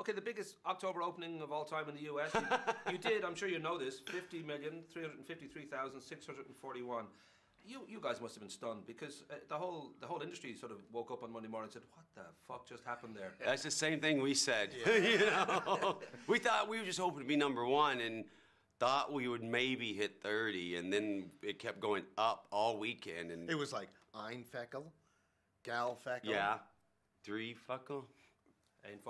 Okay, the biggest October opening of all time in the US. You, you did, I'm sure you know this, 50,353,641. You, you guys must have been stunned because uh, the whole the whole industry sort of woke up on Monday morning and said, "What the fuck just happened there?" That's the same thing we said. you know, we thought we were just hoping to be number one, and thought we would maybe hit 30, and then it kept going up all weekend. And It was like Einfeckel, Galfeckel. yeah, three fuckle. Ain't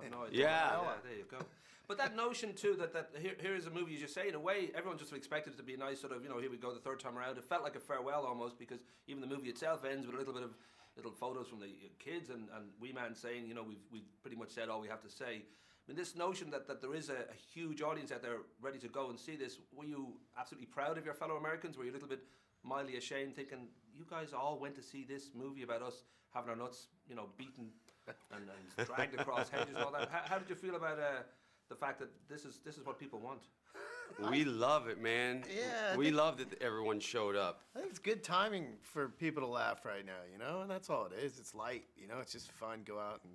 Have no idea. Yeah. yeah, there you go. But that notion too that that here, here is a movie as you say in a way everyone just expected it to be a nice sort of you know here we go the third time around. It felt like a farewell almost because even the movie itself ends with a little bit of little photos from the kids and and Wee Man saying you know we've we've pretty much said all we have to say. I mean, this notion that, that there is a, a huge audience out there ready to go and see this, were you absolutely proud of your fellow Americans? Were you a little bit mildly ashamed, thinking, you guys all went to see this movie about us having our nuts, you know, beaten and, and dragged across hedges and all that? How, how did you feel about uh, the fact that this is, this is what people want? We love it, man. Yeah, I we think- love that everyone showed up. I think it's good timing for people to laugh right now, you know, and that's all it is. It's light, you know. It's just fun. Go out and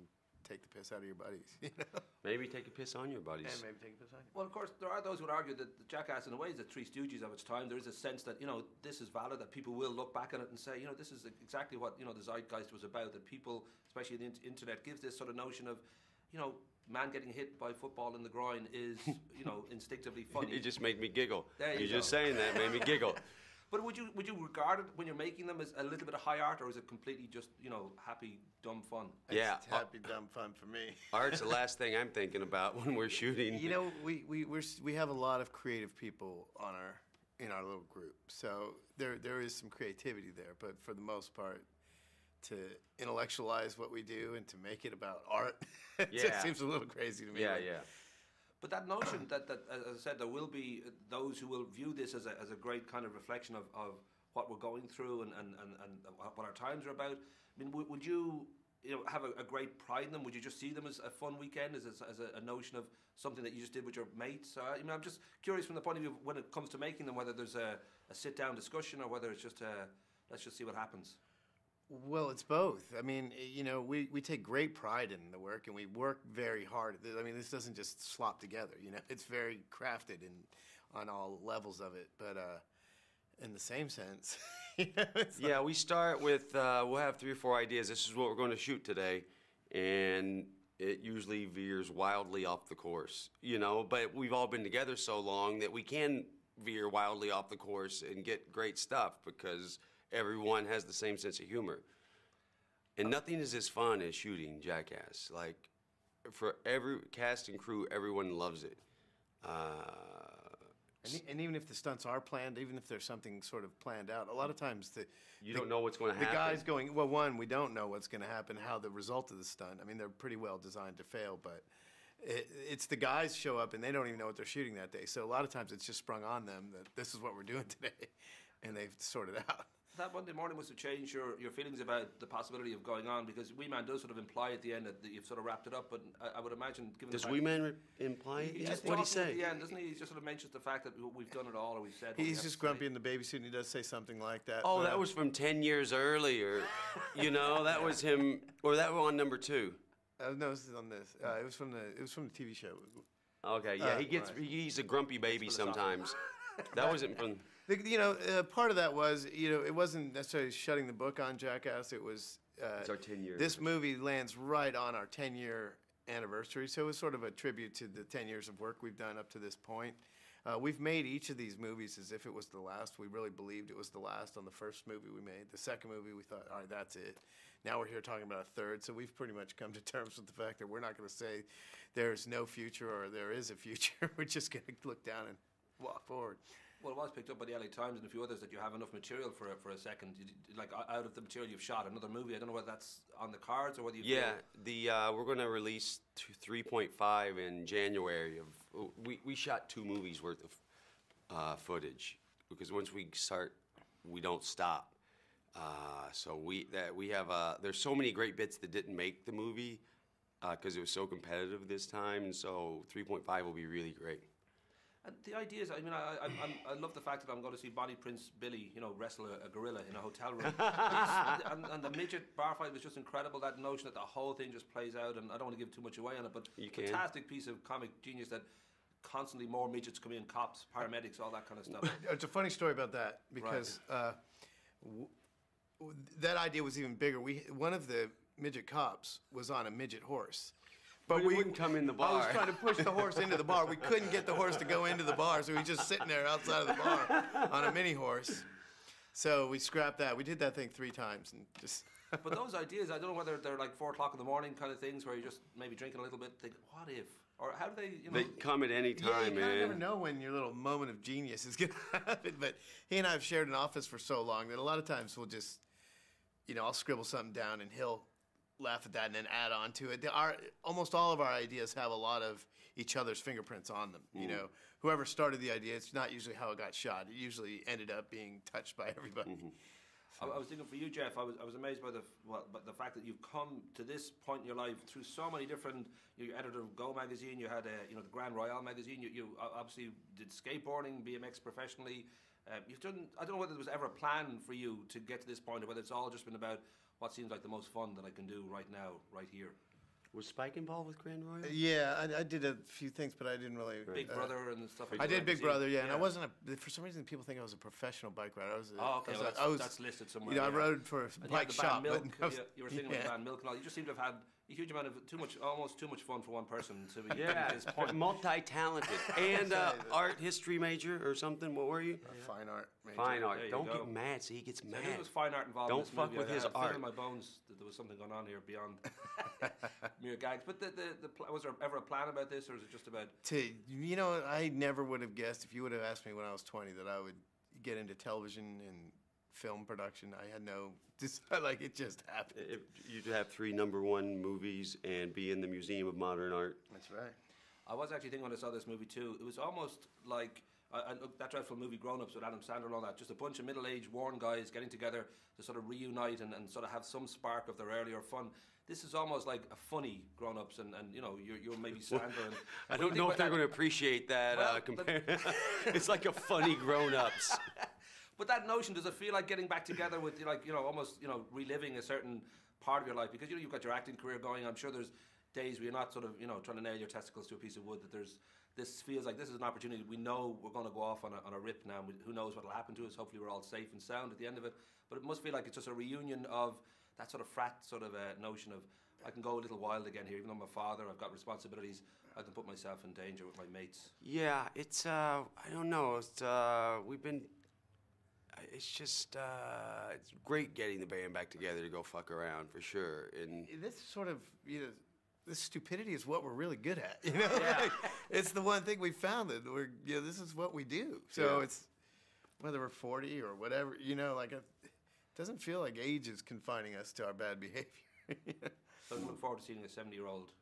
take the piss out of your buddies, you know. Maybe take a piss on your buddies. And maybe take a piss out. Well, of course, there are those who would argue that the Jackass, in a way, is the Three Stooges of its time. There is a sense that you know this is valid, that people will look back on it and say, you know, this is exactly what you know the zeitgeist was about. That people, especially the in- internet, gives this sort of notion of, you know, man getting hit by football in the groin is, you know, instinctively funny. It just made me giggle. There you You're just saying that made me giggle. But would you would you regard it when you're making them as a little bit of high art, or is it completely just you know happy dumb fun? Yeah. It's uh, happy dumb fun for me. Art's the last thing I'm thinking about when we're shooting. You know, we we we're, we have a lot of creative people on our in our little group, so there there is some creativity there. But for the most part, to intellectualize what we do and to make it about art, it Yeah. just seems a little crazy to me. yeah, Like, yeah. But that notion that, that, as I said, there will be those who will view this as a, as a great kind of reflection of, of what we're going through and, and, and, and what our times are about. I mean, would, you, you know, have a, a great pride in them? Would you just see them as a fun weekend, as, a- as a, notion of something that you just did with your mates? Uh, I mean, I'm just curious from the point of view of when it comes to making them, whether there's a, a sit-down discussion or whether it's just a, let's just see what happens. Well, it's both. I mean, you know, we, we take great pride in the work and we work very hard. I mean, this doesn't just slop together, you know, it's very crafted and on all levels of it. But uh, in the same sense, you know, Yeah, we start with uh, we'll have three or four ideas. This is what we're going to shoot today, and it usually veers wildly off the course, you know. But we've all been together so long that we can veer wildly off the course and get great stuff because everyone has the same sense of humor. And nothing is as fun as shooting Jackass. Like for every cast and crew, everyone loves it. Uh, And, and even if the stunts are planned, even if there's something sort of planned out, a lot of times the You the- don't know what's gonna happen. The guys going well. One, we don't know what's going to happen. How the result of the stunt. I mean, they're pretty well designed to fail, but it, it's the guys show up and they don't even know what they're shooting that day. So a lot of times it's just sprung on them that this is what we're doing today, and they've sorted it out. That Monday morning must have changed your, your feelings about the possibility of going on because Wee Man does sort of imply at the end that you've sort of wrapped it up, but I, I would imagine given does the fact- Wee Man re- imply it? He's just What'd he talking at say? the end, doesn't he? He just sort of mentions the fact that we've done it all, or we've said. what we He's just grumpy say. in the baby suit, and he does say something like that. Oh, that was from 10 years earlier. You know, that was him, or that was on number two. Uh, no, this is on this. Uh, it was from the. It was from the TV show. Okay, yeah, Uh, he gets, right. he's a grumpy baby sometimes. That wasn't The, you know, uh, part of that was, you know, it wasn't necessarily shutting the book on Jackass. It was. Uh, It's our 10 year This movie lands right on our 10 year anniversary, so it was sort of a tribute to the 10 years of work we've done up to this point. Uh, we've made each of these movies as if it was the last. We really believed it was the last on the first movie we made. The second movie, we thought, all right, that's it. Now we're here talking about a third, so we've pretty much come to terms with the fact that we're not going to say there's no future or there is a future. we're just going to look down and walk forward. Well, it was picked up by the LA Times and a few others that you have enough material for a, for a second. You, like out of the material you've shot, another movie. I don't know whether that's on the cards or whether you. yeah, the, uh, we're going to release 3.5 in January of, we, we shot two movies worth of uh, footage because once we start, we don't stop. Uh, so we, that, we have, uh, there's so many great bits that didn't make the movie because it was so competitive this time, and so 3.5 will be really great. And the idea is, I mean, I, I, I'm, I love the fact that I'm going to see Bonnie Prince Billy, you know, wrestle a, a gorilla in a hotel room. and, and, and the midget bar fight was just incredible. That notion that the whole thing just plays out, and I don't want to give too much away on it, but You can. fantastic piece of comic genius that constantly more midgets come in, cops, paramedics, all that kind of stuff. It's a funny story about that because uh, w- w- that idea was even bigger. We one of the midget cops was on a midget horse. But he wouldn't come in the bar. I was trying to push the horse into the bar. We couldn't get the horse to go into the bar, so he was just sitting there outside of the bar on a mini horse. So we scrapped that. We did that thing three times and just. But those ideas, I don't know whether they're like four o'clock in the morning kind of things where you're just maybe drinking a little bit, think, what if? Or how do they, you know? They come at any time, Yeah, you time, kind of never know when your little moment of genius is going to happen. But he and I have shared an office for so long that a lot of times we'll just, you know, I'll scribble something down and he'll laugh at that and then add on to it. Our, almost all of our ideas have a lot of each other's fingerprints on them. You know, whoever started the idea, it's not usually how it got shot. It usually ended up being touched by everybody. I, I was thinking for you, Jeff. I was I was amazed by the well, but the fact that you've come to this point in your life through so many different. You're editor of Go magazine. You had uh, you know the Grand Royal magazine. You, you obviously did skateboarding, BMX professionally. Um, you've done. I don't know whether there was ever a plan for you to get to this point, or whether it's all just been about what seems like the most fun that I can do right now, right here. Was Spike involved with Grand Royal? Yeah, I, I did a few things, but I didn't really. Big uh, Brother and stuff. like I that, did Big see. Brother, yeah, and I wasn't a. For some reason, people think I was a professional bike rider. I was. A, Oh, okay. I was, well, that's, I was- that's listed somewhere. You know, I rode for a And bike shop, Milk. but was- you, you were singing with yeah. the band Milk and all. You just seem to have had a huge amount of too much, almost too much fun for one person to be Yeah, at this point. multi-talented and uh, art history major or something. What were you? fine art. Major. Fine art. There Don't go. get mad. See, he gets I mad. knew there was fine art involved. Don't this fuck movie. with I, his I feel art. in my bones that there was something going on here beyond mere gags. But the, the, the pl- was there ever a plan about this, or is it just about? To you know, I never would have guessed if you would have asked me when I was 20 that I would get into television and film production. I had no, just like it just happened. If you'd have three number one movies and be in the Museum of Modern Art. That's right. I was actually thinking when I saw this movie too. It was almost like I, I looked that dreadful movie Grown Ups with Adam Sandler and all that. Just a bunch of middle-aged, worn guys getting together to sort of reunite and, and sort of have some spark of their earlier fun. This is almost like a funny Grown Ups, and, and you know you're, you're maybe Sandler. And, I don't know if they're going to appreciate that Well, uh, but- compare. it's like a funny grown-ups. But that notion, does it feel like getting back together with, like, you know, almost, you know, reliving a certain part of your life? Because, you know, you've got your acting career going. I'm sure there's days where you're not sort of, you know, trying to nail your testicles to a piece of wood. That there's, this feels like this is an opportunity. We know we're going to go off on a, on a rip now. Who knows what will happen to us? Hopefully, we're all safe and sound at the end of it. But it must feel like it's just a reunion of that sort of frat sort of uh, notion of I can go a little wild again here. Even though I'm a father, I've got responsibilities. I can put myself in danger with my mates. Yeah, it's uh, I don't know. It's uh, we've been. It's just uh, it's great getting the band back together to go fuck around for sure. And This sort of, you know, this stupidity is what we're really good at. You know, Like, it's the one thing we found that we're, you know, this is what we do. So Yeah. it's whether we're 40 or whatever, you know, like it doesn't feel like age is confining us to our bad behavior. So I look forward to seeing a 70 year old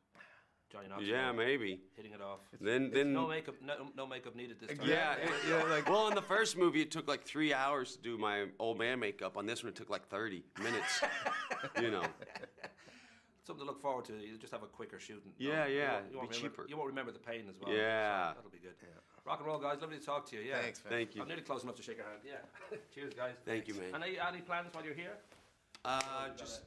Johnny Knoxville yeah, maybe. hitting it off. Then then No makeup, no, no makeup needed this time. Yeah, Yeah, it- yeah, like- well, in the first movie, it took like three hours to do my old man makeup. On this one, it took like thirty minutes. you know, Something to look forward to. You just have a quicker shooting. Yeah, you yeah, won't- You be won't, remember, cheaper. you won't remember the pain as well. Yeah. so that'll be good. Rock and roll, guys. Lovely to talk to you. Yeah. Thanks, man. thank you, I'm nearly close enough to shake your hand. Yeah. Cheers, guys. thank you, And man. any, any plans while you're here? Uh, just